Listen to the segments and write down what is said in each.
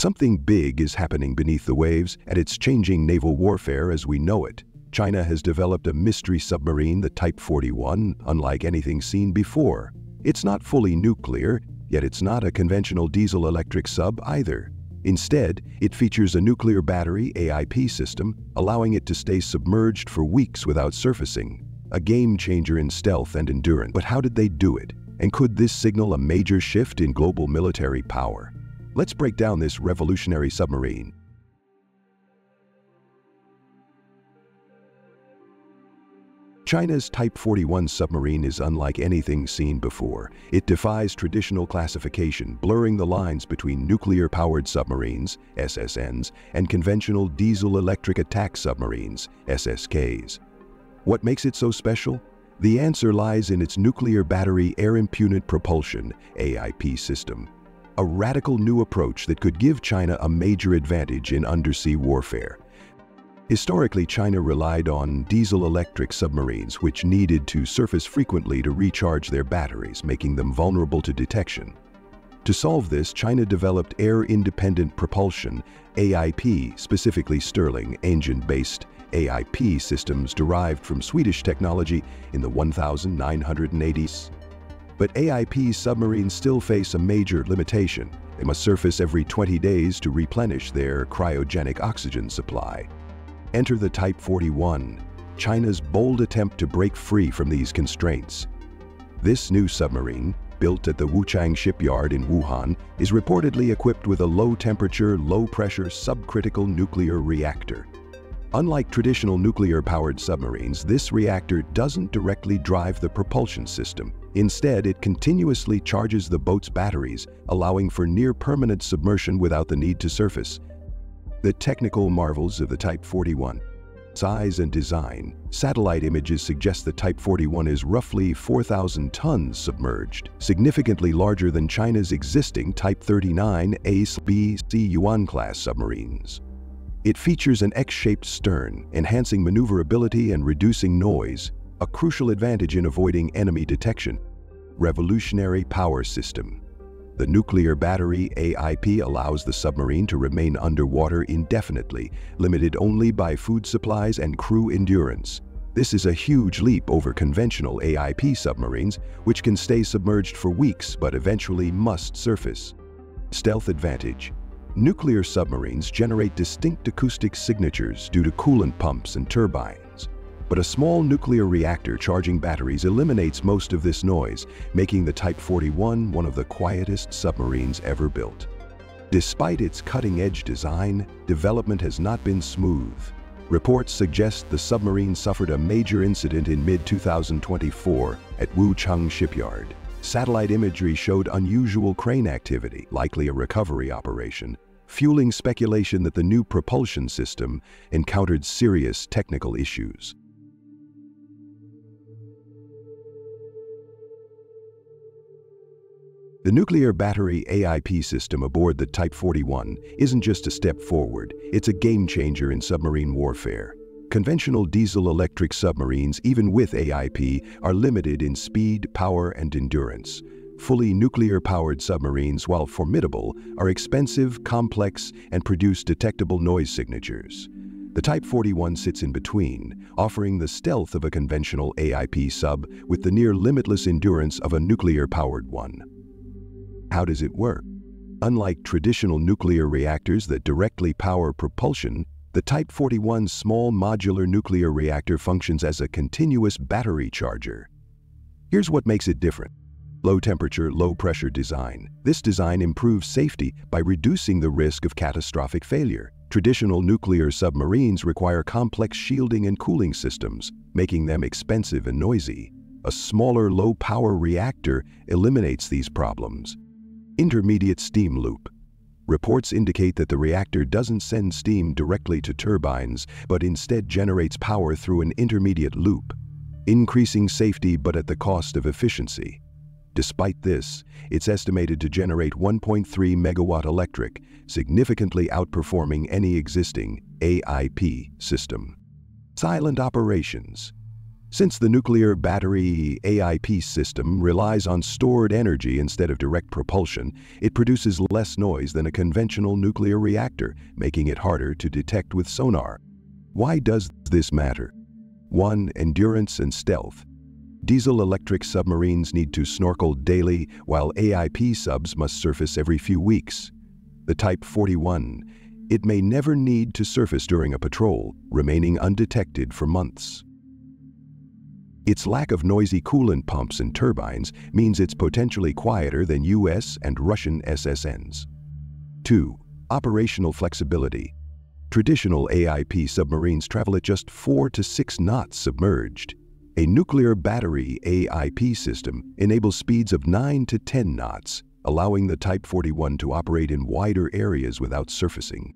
Something big is happening beneath the waves, and it's changing naval warfare as we know it. China has developed a mystery submarine, the Type 41, unlike anything seen before. It's not fully nuclear, yet it's not a conventional diesel-electric sub either. Instead, it features a nuclear battery AIP system, allowing it to stay submerged for weeks without surfacing. A game changer in stealth and endurance. But how did they do it? And could this signal a major shift in global military power? Let's break down this revolutionary submarine. China's Type 41 submarine is unlike anything seen before. It defies traditional classification, blurring the lines between nuclear-powered submarines, SSNs, and conventional diesel-electric attack submarines, SSKs. What makes it so special? The answer lies in its nuclear battery air-independent propulsion, AIP system, a radical new approach that could give China a major advantage in undersea warfare. Historically, China relied on diesel-electric submarines which needed to surface frequently to recharge their batteries, making them vulnerable to detection. To solve this, China developed air-independent propulsion, AIP, specifically Stirling, engine-based AIP systems derived from Swedish technology in the 1980s. But AIP submarines still face a major limitation. They must surface every 20 days to replenish their cryogenic oxygen supply. Enter the Type 41, China's bold attempt to break free from these constraints. This new submarine, built at the Wuchang shipyard in Wuhan, is reportedly equipped with a low-temperature, low-pressure subcritical nuclear reactor. Unlike traditional nuclear-powered submarines, this reactor doesn't directly drive the propulsion system. Instead, it continuously charges the boat's batteries, allowing for near-permanent submersion without the need to surface. The technical marvels of the Type 41. Size and design. Satellite images suggest the Type 41 is roughly 4,000 tons submerged, significantly larger than China's existing Type 39 A-B C Yuan-class submarines. It features an X-shaped stern, enhancing maneuverability and reducing noise, a crucial advantage in avoiding enemy detection. Revolutionary Power System the nuclear battery AIP allows the submarine to remain underwater indefinitely, limited only by food supplies and crew endurance. This is a huge leap over conventional AIP submarines, which can stay submerged for weeks but eventually must surface. Stealth advantage. Nuclear submarines generate distinct acoustic signatures due to coolant pumps and turbines. But a small nuclear reactor charging batteries eliminates most of this noise, making the Type 41 one of the quietest submarines ever built. Despite its cutting-edge design, development has not been smooth. Reports suggest the submarine suffered a major incident in mid-2024 at Wuchang shipyard. Satellite imagery showed unusual crane activity, likely a recovery operation, fueling speculation that the new propulsion system encountered serious technical issues. The nuclear battery AIP system aboard the Type 41 isn't just a step forward, it's a game changer in submarine warfare. Conventional diesel-electric submarines, even with AIP, are limited in speed, power, and endurance. Fully nuclear-powered submarines, while formidable, are expensive, complex, and produce detectable noise signatures. The Type 41 sits in between, offering the stealth of a conventional AIP sub with the near-limitless endurance of a nuclear-powered one. How does it work? Unlike traditional nuclear reactors that directly power propulsion, the Type 41 small modular nuclear reactor functions as a continuous battery charger. Here's what makes it different. Low temperature, low pressure design. This design improves safety by reducing the risk of catastrophic failure. Traditional nuclear submarines require complex shielding and cooling systems, making them expensive and noisy. A smaller low-power reactor eliminates these problems. Intermediate steam loop. Reports indicate that the reactor doesn't send steam directly to turbines, but instead generates power through an intermediate loop, increasing safety but at the cost of efficiency. Despite this, it's estimated to generate 1.3 megawatt electric, significantly outperforming any existing AIP system. Silent operations. Since the nuclear battery AIP system relies on stored energy instead of direct propulsion, it produces less noise than a conventional nuclear reactor, making it harder to detect with sonar. Why does this matter? 1. Endurance and stealth. Diesel-electric submarines need to snorkel daily, while AIP subs must surface every few weeks. The Type 41. It may never need to surface during a patrol, remaining undetected for months. Its lack of noisy coolant pumps and turbines means it's potentially quieter than US and Russian SSNs. 2. Operational flexibility. Traditional AIP submarines travel at just 4 to 6 knots submerged. A nuclear battery AIP system enables speeds of 9 to 10 knots, allowing the Type 41 to operate in wider areas without surfacing.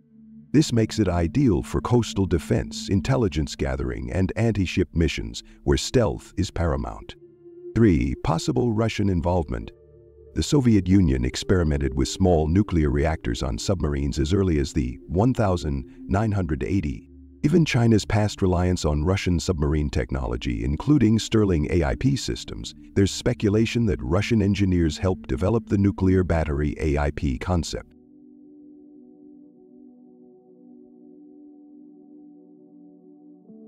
This makes it ideal for coastal defense, intelligence gathering, and anti-ship missions, where stealth is paramount. 3. Possible Russian involvement. The Soviet Union experimented with small nuclear reactors on submarines as early as the 1980. Even China's past reliance on Russian submarine technology, including Stirling AIP systems, there's speculation that Russian engineers helped develop the nuclear battery AIP concept.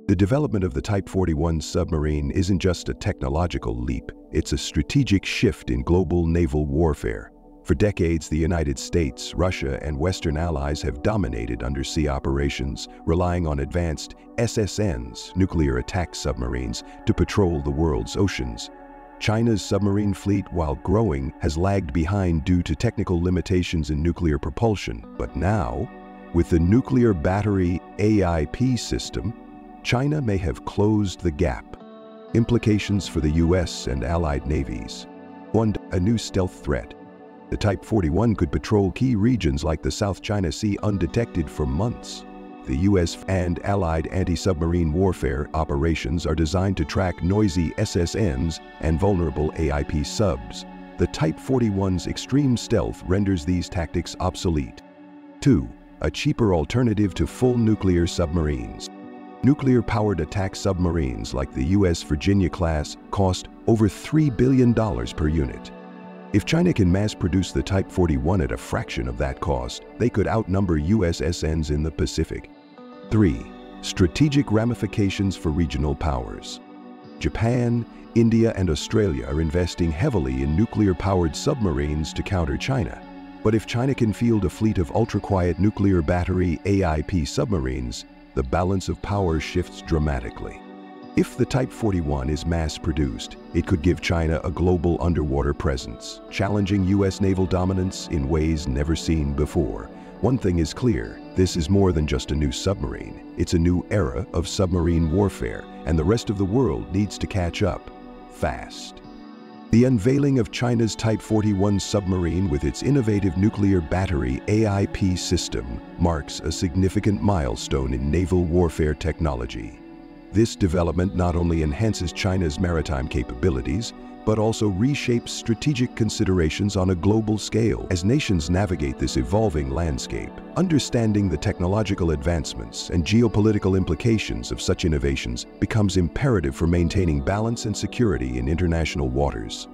The development of the Type 41 submarine isn't just a technological leap, it's a strategic shift in global naval warfare. For decades, the United States, Russia, and Western allies have dominated undersea operations, relying on advanced SSNs, nuclear attack submarines, to patrol the world's oceans. China's submarine fleet, while growing, has lagged behind due to technical limitations in nuclear propulsion. But now, with the nuclear battery AIP system, China may have closed the gap. Implications for the US and allied navies. One, a new stealth threat. The Type 41 could patrol key regions like the South China Sea undetected for months. The US and allied anti-submarine warfare operations are designed to track noisy SSNs and vulnerable AIP subs. The Type 41's extreme stealth renders these tactics obsolete. 2. A cheaper alternative to full nuclear submarines. Nuclear-powered attack submarines like the U.S. Virginia class cost over $3 billion per unit. If China can mass-produce the Type 41 at a fraction of that cost, they could outnumber USSNs in the Pacific. 3. Strategic ramifications for regional powers. Japan, India, and Australia are investing heavily in nuclear-powered submarines to counter China. But if China can field a fleet of ultra-quiet nuclear battery AIP submarines, the balance of power shifts dramatically. If the Type 41 is mass-produced, it could give China a global underwater presence, challenging U.S. naval dominance in ways never seen before. One thing is clear, this is more than just a new submarine. It's a new era of submarine warfare, and the rest of the world needs to catch up, fast. The unveiling of China's Type 41 submarine with its innovative nuclear battery AIP system marks a significant milestone in naval warfare technology. This development not only enhances China's maritime capabilities, but also reshapes strategic considerations on a global scale as nations navigate this evolving landscape. Understanding the technological advancements and geopolitical implications of such innovations becomes imperative for maintaining balance and security in international waters.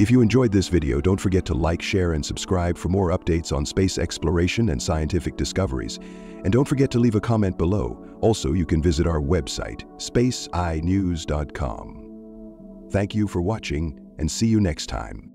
If you enjoyed this video, don't forget to like, share, and subscribe for more updates on space exploration and scientific discoveries. And don't forget to leave a comment below. Also, you can visit our website, spaceeyenews.com. Thank you for watching and see you next time.